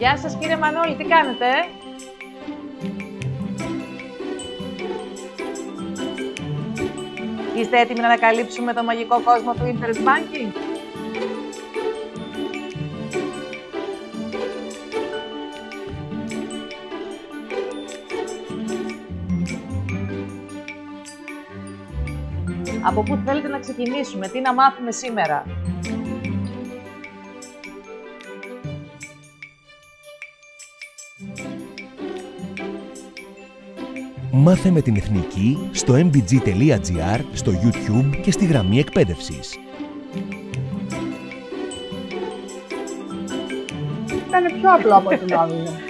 Γεια σας κύριε Μανώλη, τι κάνετε, ε; Είστε έτοιμοι να ανακαλύψουμε το μαγικό κόσμο του Internet Banking? Από πού θέλετε να ξεκινήσουμε, τι να μάθουμε σήμερα; Μάθε με την Εθνική στο mbg.gr, στο YouTube και στη γραμμή εκπαίδευσης. Ήταν πιο απλό από ό,τι νόμιζα.